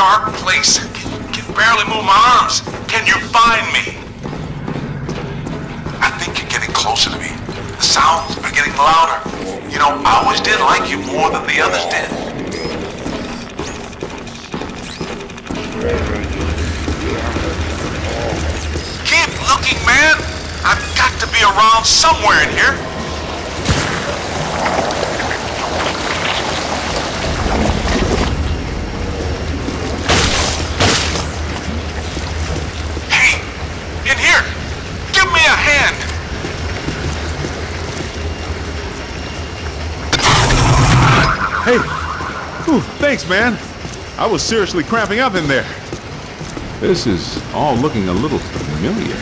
dark place. Can barely move my arms. Can you find me? I think you're getting closer to me. The sounds are getting louder. You know, I always did like you more than the others did. Keep looking, man. I've got to be around somewhere in here. Hey, in here. Give me a hand. Hey! Ooh, thanks, man. I was seriously cramping up in there. This is all looking a little familiar.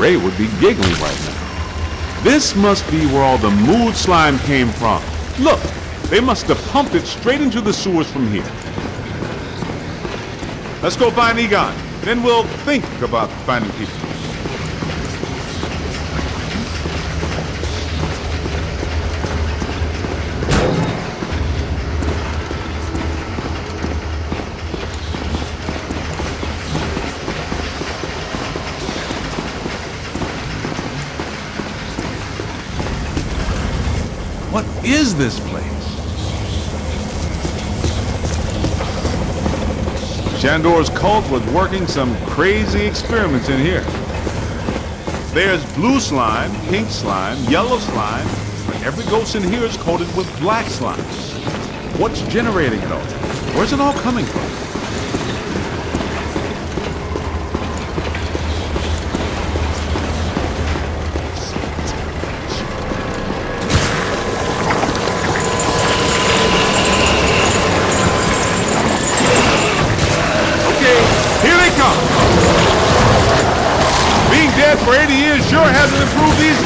Ray would be giggling right now. This must be where all the mood slime came from. Look, they must have pumped it straight into the sewers from here. Let's go find Egon. Then we'll think about finding people. Shandor's cult was working some crazy experiments in here. There's blue slime, pink slime, yellow slime, but every ghost in here is coated with black slime. What's generating it all? Where's it all coming from?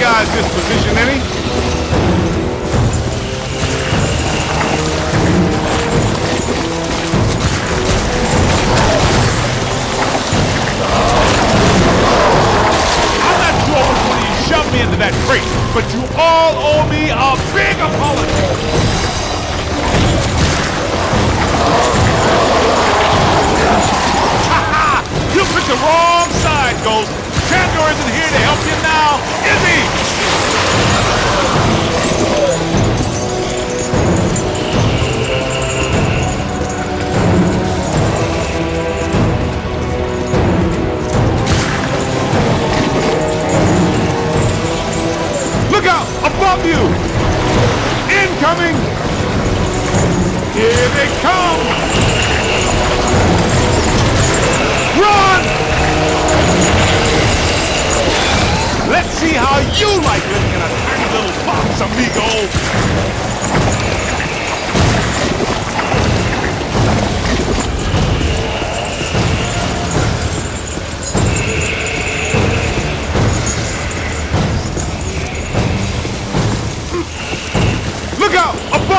Guys' disposition any.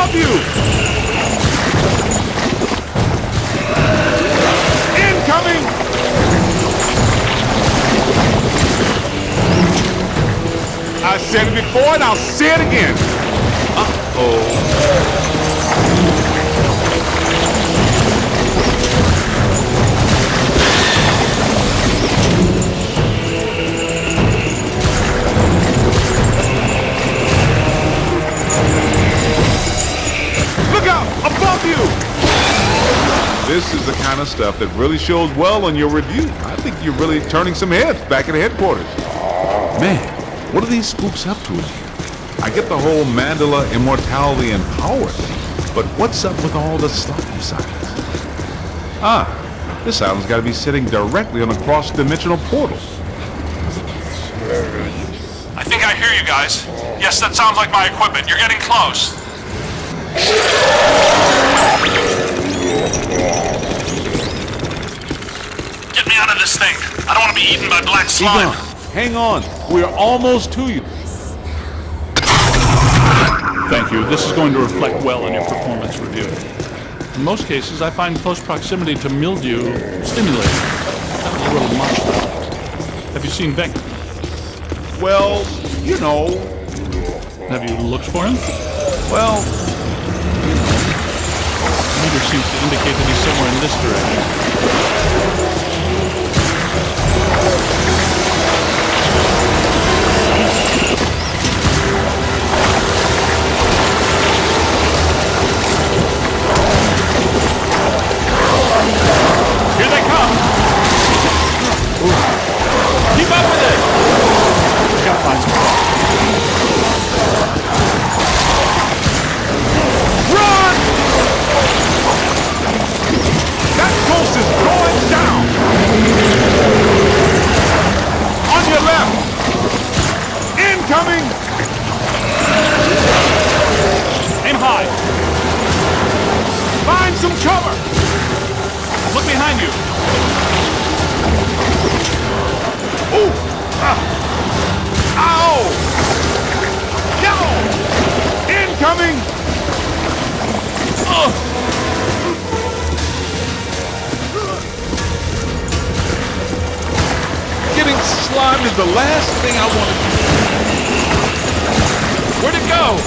Above you! Incoming! I said it before and I'll say it again. Uh-oh. This is the kind of stuff that really shows well on your review. I think you're really turning some heads back at headquarters. Man, what are these spooks up to in here? I get the whole Mandala immortality and power thing, but what's up with all the slime science? Ah, this island's got to be sitting directly on a cross-dimensional portal. I think I hear you guys. Yes, that sounds like my equipment. You're getting close. Out of this thing. I don't want to be eaten by black slime. Egon, hang on. We're almost to you. Thank you. This is going to reflect well on your performance review. In most cases, I find close proximity to mildew stimulating. That a little much, though. Have you seen Beck? Well, you know, Have you looked for him? well, meter seems to indicate that he's somewhere in this direction. Slimed is the last thing I want to do. Where'd it go?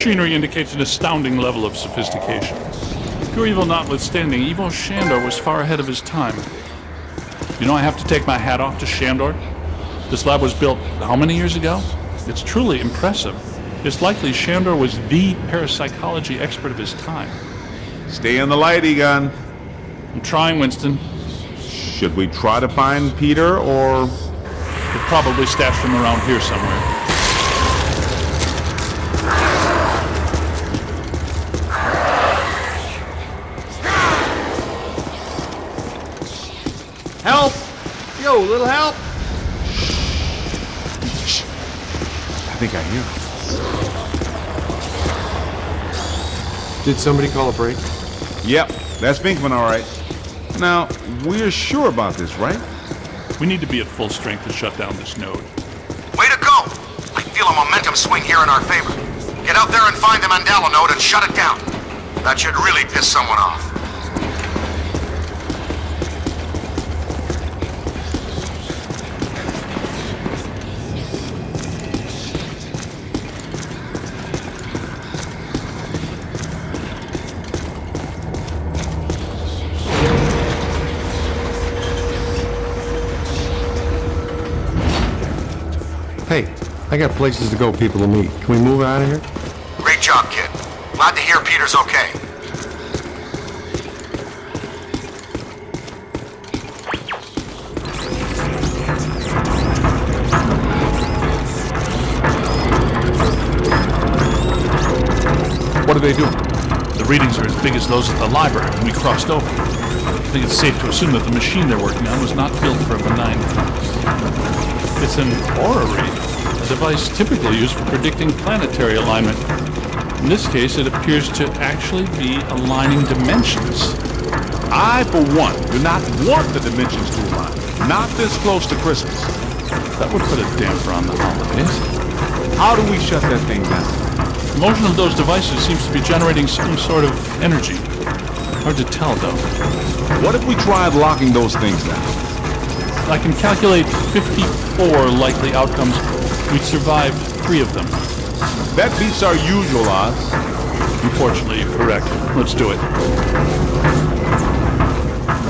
Machinery indicates an astounding level of sophistication. Pure evil notwithstanding, Ivo Shandor was far ahead of his time. You know, I have to take my hat off to Shandor. This lab was built how many years ago? It's truly impressive. It's likely Shandor was the parapsychology expert of his time. Stay in the light, Egon. I'm trying, Winston. Should we try to find Peter or... They probably stashed him around here somewhere. Help! Yo, little help! I think I hear him. Did somebody call a break? Yep, that's Venkman, all right. Now, we're sure about this, right? We need to be at full strength to shut down this node. Way to go! I feel a momentum swing here in our favor. Get out there and find the Mandala node and shut it down. That should really piss someone off. I got places to go, people to meet. Can we move out of here? Great job, kid. Glad to hear Peter's okay. What are they doing? The readings are as big as those at the library when we crossed over. I think it's safe to assume that the machine they're working on was not built for a benign purpose. It's an aura read, a device typically used for predicting planetary alignment. In this case, it appears to actually be aligning dimensions. I, for one, do not want the dimensions to align. Not this close to Christmas. That would put a damper on the holidays. How do we shut that thing down? The motion of those devices seems to be generating some sort of energy. Hard to tell, though. What if we tried locking those things down? I can calculate 54 likely outcomes. We'd survive three of them. That beats our usual odds. Unfortunately, correct. Let's do it.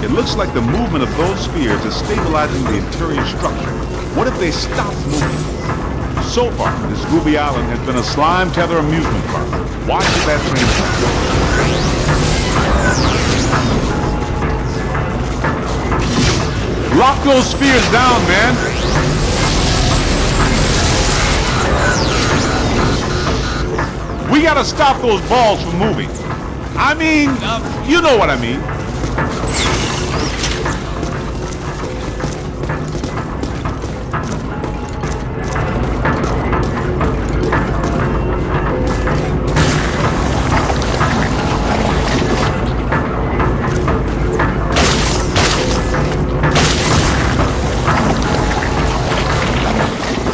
It looks like the movement of those spheres is stabilizing the interior structure. What if they stop moving? So far, this Ruby Island has been a slime tether amusement park. Should that change? Lock those spheres down, man! We gotta stop those balls from moving. I mean, you know what I mean.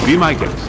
Be my guest.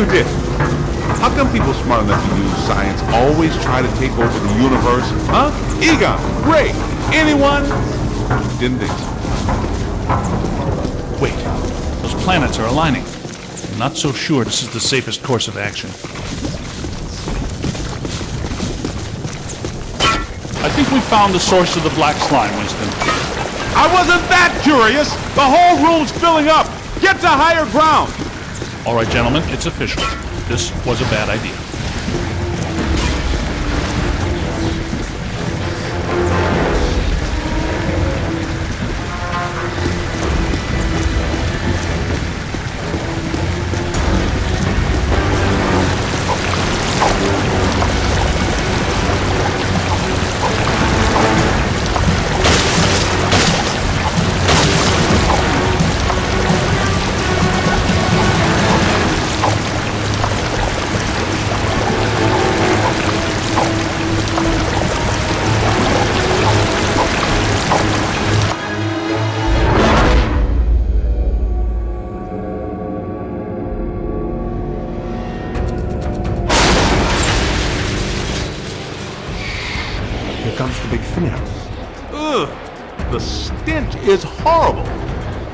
You did. How come people smart enough to use science always try to take over the universe? Huh? Egon, Ray, anyone? Didn't think so. Wait, those planets are aligning. I'm not so sure this is the safest course of action. I think we found the source of the black slime, Winston. I wasn't that curious. The whole room's filling up. Get to higher ground. All right, gentlemen, it's official. This was a bad idea.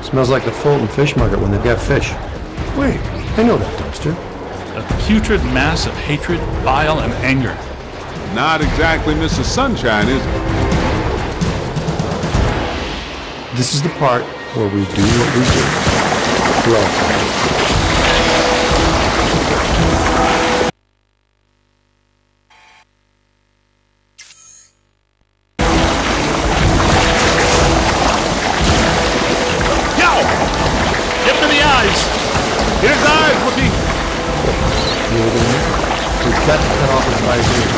Smells like the Fulton Fish Market when they've got fish. Wait, I know that dumpster. A putrid mass of hatred, bile, and anger. Not exactly Mrs. Sunshine, is it? This is the part where we do what we do. Throw. You know what I mean? We've got to cut off his here.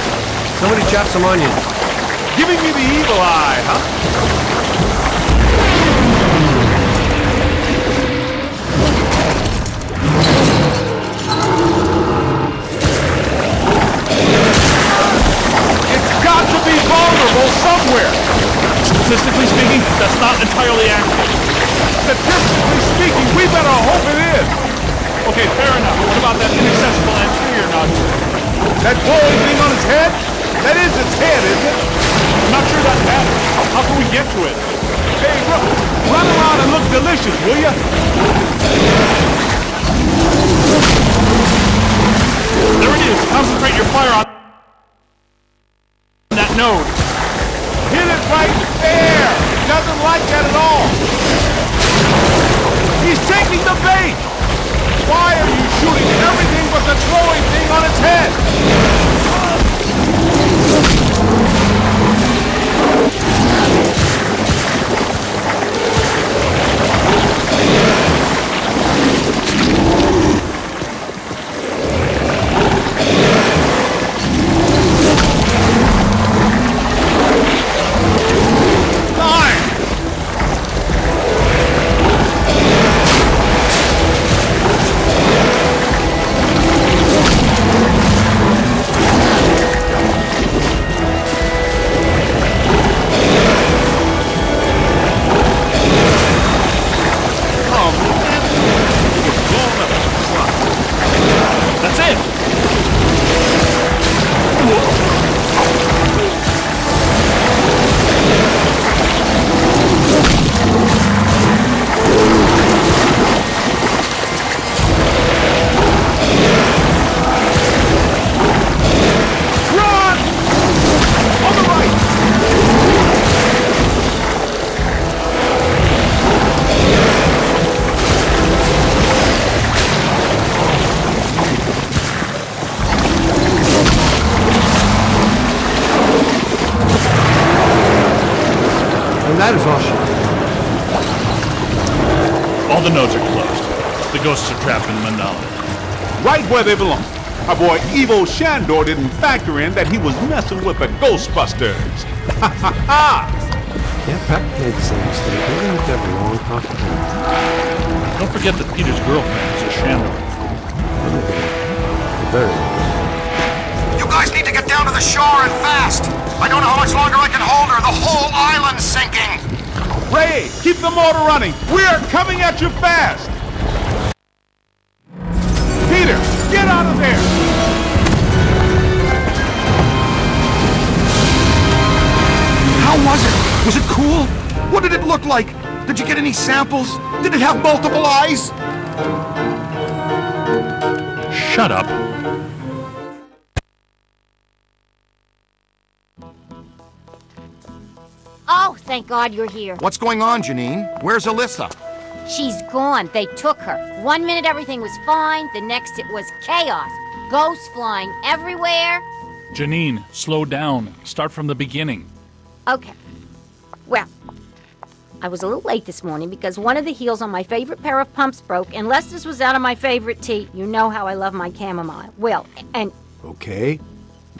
Somebody chop some onions. Giving me the evil eye, huh? It's got to be vulnerable somewhere. Statistically speaking, that's not entirely accurate. Statistically speaking, we better hope it is. Okay, fair enough. What about that inaccessible anterior nodule? That glowing thing on his head? That is its head, isn't it? I'm not sure that matters. How can we get to it? Hey, run, run around and look delicious, will ya? There it is. Concentrate your fire on that node. Hit it right there! Doesn't like that at all! He's taking the bait! Why are you shooting everything but the glowing thing on its head? Where they belong. Our boy Ivo Shandor didn't factor in that he was messing with the Ghostbusters. Ha ha ha! Yeah, Pat made the same mistake. We're going to have a long talk to him. Don't forget that Peter's girlfriend is a Shandor. Very. You guys need to get down to the shore and fast. I don't know how much longer I can hold her. The whole island's sinking. Ray, keep the motor running. We are coming at you fast. Peter, get out of there! How was it? Was it cool? What did it look like? Did you get any samples? Did it have multiple eyes? Shut up. Oh, thank God you're here. What's going on, Janine? Where's Ilyssa? She's gone. They took her. One minute everything was fine, the next it was chaos. Ghosts flying everywhere. Janine, slow down. Start from the beginning. Okay. Well, I was a little late this morning because one of the heels on my favorite pair of pumps broke, and Lester's was out of my favorite tea. You know how I love my chamomile. Well, and Okay.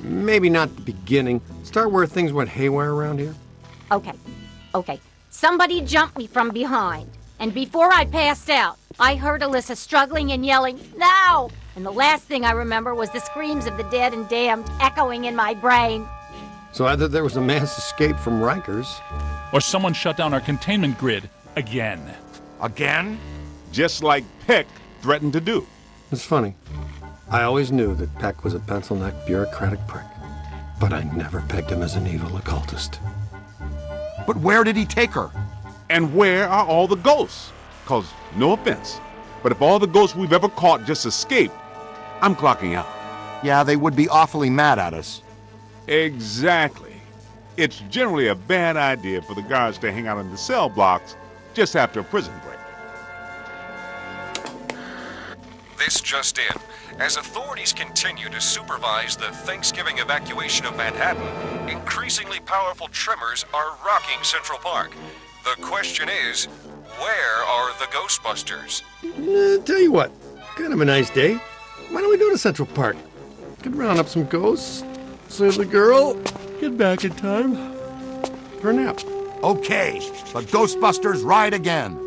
Maybe not the beginning. Start where things went haywire around here. okay, okay. Somebody jumped me from behind, and before I passed out, I heard Ilyssa struggling and yelling, "No!" And the last thing I remember was the screams of the dead and damned echoing in my brain. So either there was a mass escape from Rikers, Or someone shut down our containment grid again. Again? Just like Peck threatened to do. It's funny. I always knew that Peck was a pencil necked bureaucratic prick, but I never pegged him as an evil occultist. But where did he take her? And where are all the ghosts? Cause, no offense, but if all the ghosts we've ever caught just escaped, I'm clocking out. Yeah, they would be awfully mad at us. Exactly. It's generally a bad idea for the guards to hang out in the cell blocks just after a prison break. This just in. As authorities continue to supervise the Thanksgiving evacuation of Manhattan, increasingly powerful tremors are rocking Central Park. The question is, where are the Ghostbusters? Uh, tell you what, kind of a nice day. Why don't we go to Central Park? Could round up some ghosts, save the girl, get back in time for a nap. Okay, the Ghostbusters ride again.